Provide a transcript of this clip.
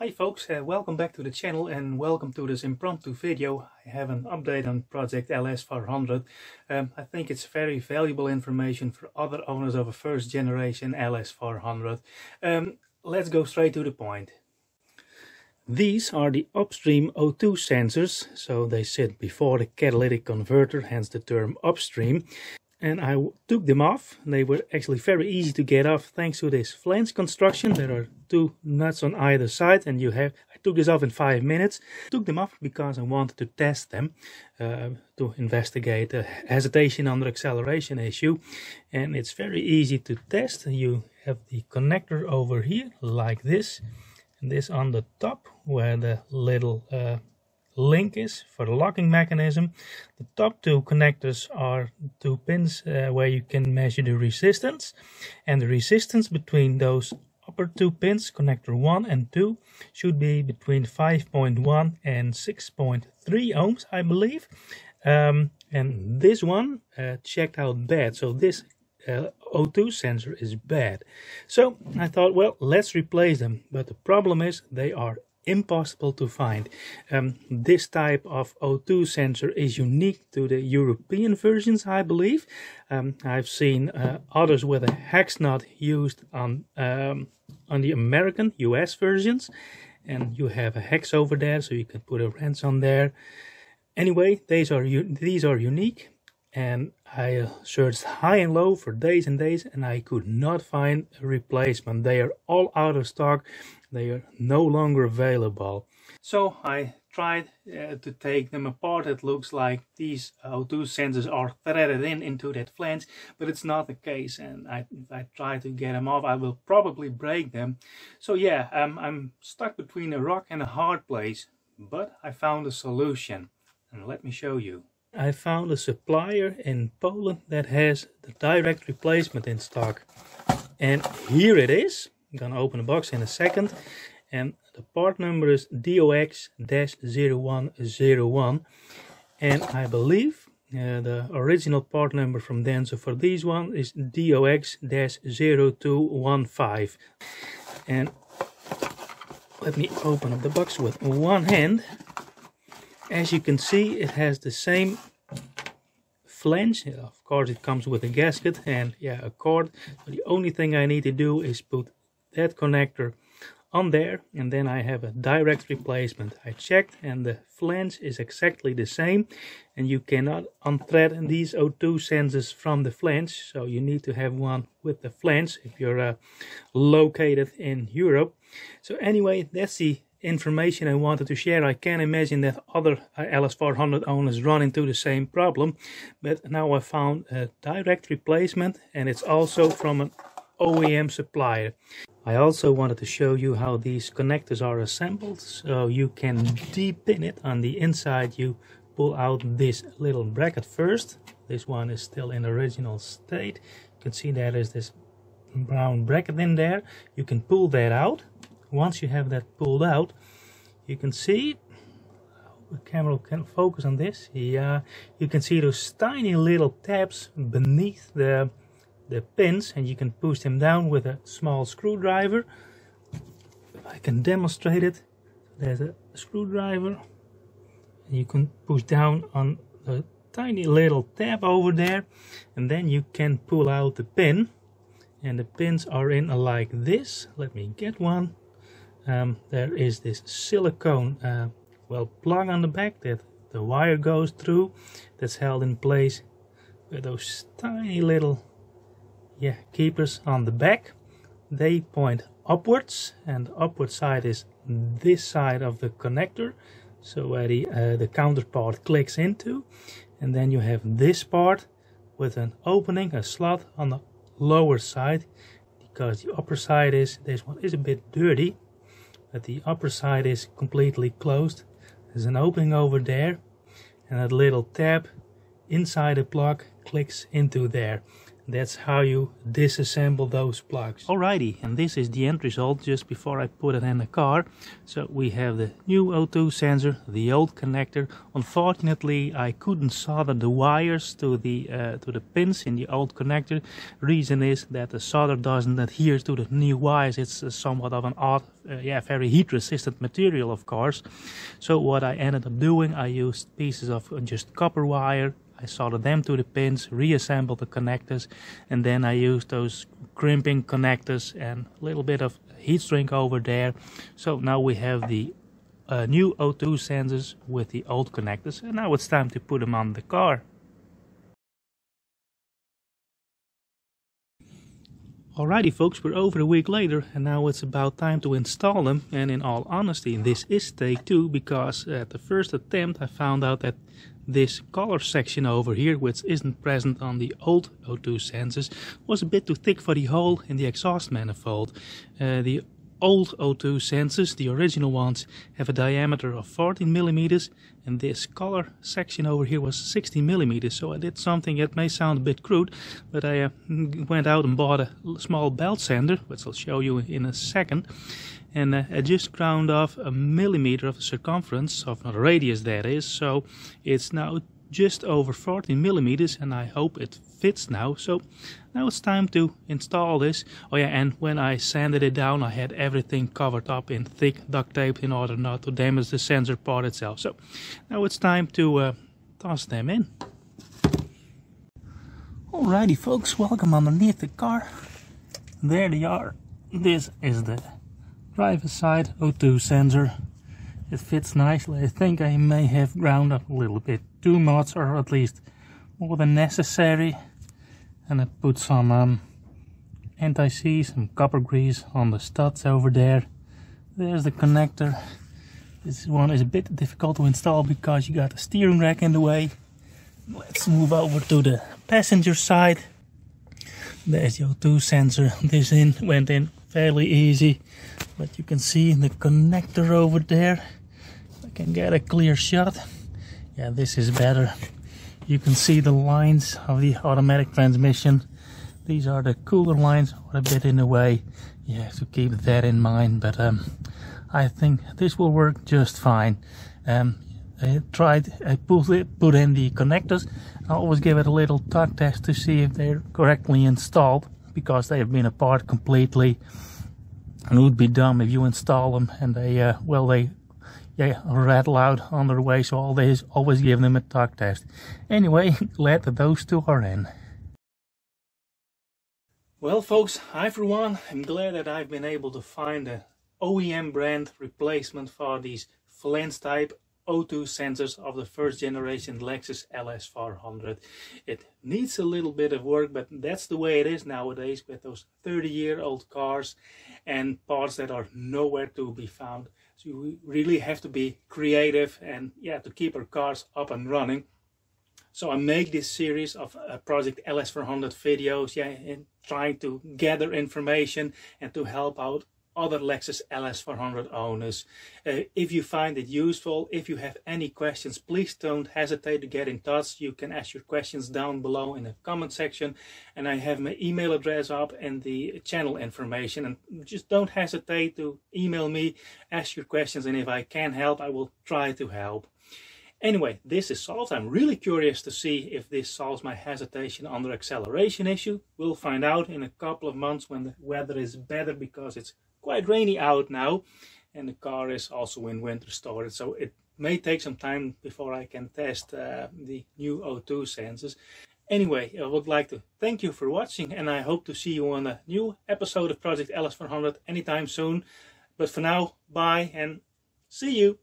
Hi folks, uh, welcome back to the channel and welcome to this impromptu video. I have an update on project LS400. Um, I think it's very valuable information for other owners of a first generation LS400. Um, let's go straight to the point. These are the upstream O2 sensors, so they sit before the catalytic converter, hence the term upstream and I took them off. They were actually very easy to get off thanks to this flange construction. There are two nuts on either side and you have, I took this off in five minutes. took them off because I wanted to test them uh, to investigate the hesitation under acceleration issue. And it's very easy to test. You have the connector over here like this and this on the top where the little uh, link is for the locking mechanism. The top two connectors are two pins uh, where you can measure the resistance and the resistance between those upper two pins, connector 1 and 2, should be between 5.1 and 6.3 ohms, I believe. Um, and this one uh, checked out bad, so this uh, O2 sensor is bad. So I thought, well, let's replace them. But the problem is they are impossible to find. Um, this type of O2 sensor is unique to the European versions, I believe. Um, I've seen uh, others with a hex nut used on um, on the American US versions, and you have a hex over there, so you can put a wrench on there. Anyway, these are these are unique, and I searched high and low for days and days, and I could not find a replacement. They are all out of stock they are no longer available. So I tried uh, to take them apart. It looks like these O2 sensors are threaded in into that flange, but it's not the case. And I, if I try to get them off, I will probably break them. So yeah, um, I'm stuck between a rock and a hard place, but I found a solution. And let me show you. I found a supplier in Poland that has the direct replacement in stock. And here it is. I'm gonna open the box in a second and the part number is DOX-0101 and I believe uh, the original part number from Denso for this one is DOX-0215 and let me open up the box with one hand as you can see it has the same flange of course it comes with a gasket and yeah a cord so the only thing I need to do is put that connector on there and then I have a direct replacement. I checked and the flange is exactly the same and you cannot unthread these O2 sensors from the flange so you need to have one with the flange if you're uh, located in Europe. So anyway that's the information I wanted to share. I can imagine that other uh, LS400 owners run into the same problem but now I found a direct replacement and it's also from an OEM supplier. I also wanted to show you how these connectors are assembled. So you can depin it on the inside. You pull out this little bracket first. This one is still in original state. You can see there is this brown bracket in there. You can pull that out. Once you have that pulled out, you can see the camera can focus on this. Yeah, you can see those tiny little tabs beneath the the pins and you can push them down with a small screwdriver. I can demonstrate it. There's a screwdriver. And you can push down on the tiny little tab over there and then you can pull out the pin and the pins are in like this. Let me get one. Um, there is this silicone uh, well plug on the back that the wire goes through that's held in place with those tiny little yeah, keepers on the back. They point upwards and the upward side is this side of the connector. So where the, uh, the counterpart clicks into. And then you have this part with an opening, a slot on the lower side. Because the upper side is, this one is a bit dirty. But the upper side is completely closed. There's an opening over there. And that little tab inside the plug clicks into there. That's how you disassemble those plugs. Alrighty, and this is the end result just before I put it in the car. So we have the new O2 sensor, the old connector. Unfortunately, I couldn't solder the wires to the uh, to the pins in the old connector. Reason is that the solder doesn't adhere to the new wires. It's uh, somewhat of an odd, uh, yeah, very heat-resistant material, of course. So what I ended up doing, I used pieces of just copper wire I soldered them to the pins, reassembled the connectors, and then I used those crimping connectors and a little bit of heat shrink over there. So now we have the uh, new O2 sensors with the old connectors, and now it's time to put them on the car. Alrighty folks, we're over a week later and now it's about time to install them and in all honesty this is take two because at the first attempt I found out that this color section over here, which isn't present on the old O2 sensors, was a bit too thick for the hole in the exhaust manifold. Uh, the old O2 sensors, the original ones, have a diameter of 14 millimeters, and this color section over here was 16 millimeters. So I did something that may sound a bit crude, but I uh, went out and bought a small belt sander, which I'll show you in a second, and uh, I just ground off a millimeter of the circumference of the radius that is. So it's now just over 14 millimeters and I hope it fits now. So now it's time to install this. Oh yeah and when I sanded it down I had everything covered up in thick duct tape in order not to damage the sensor part itself. So now it's time to uh, toss them in. Alrighty folks welcome underneath the car. There they are. This is the driver's side O2 sensor it fits nicely. I think I may have ground up a little bit too much or at least more than necessary. And I put some um, anti-seize, some copper grease on the studs over there. There's the connector. This one is a bit difficult to install because you got the steering rack in the way. Let's move over to the passenger side. There's your two sensor. This in went in fairly easy, but you can see the connector over there can get a clear shot. Yeah this is better. You can see the lines of the automatic transmission. These are the cooler lines a bit in the way. You have to keep that in mind but um, I think this will work just fine. Um, I tried I put, it, put in the connectors. I always give it a little torque test to see if they're correctly installed because they have been apart completely. And it would be dumb if you install them and they uh, well they yeah, rattle out on their way, so always, always give them a torque test. Anyway, let those two are in. Well folks, I for one am glad that I've been able to find a OEM brand replacement for these flange type O2 sensors of the first generation Lexus LS400. It needs a little bit of work, but that's the way it is nowadays with those 30 year old cars and parts that are nowhere to be found. So we really have to be creative and yeah, to keep our cars up and running. So I make this series of uh, Project LS400 videos, yeah, and trying to gather information and to help out other Lexus LS400 owners. Uh, if you find it useful, if you have any questions, please don't hesitate to get in touch. You can ask your questions down below in the comment section. And I have my email address up and the channel information. And just don't hesitate to email me, ask your questions, and if I can help, I will try to help. Anyway, this is solved. I'm really curious to see if this solves my hesitation under acceleration issue. We'll find out in a couple of months when the weather is better because it's quite rainy out now and the car is also in winter storage so it may take some time before I can test uh, the new O2 sensors. Anyway, I would like to thank you for watching and I hope to see you on a new episode of Project LS400 anytime soon. But for now, bye and see you!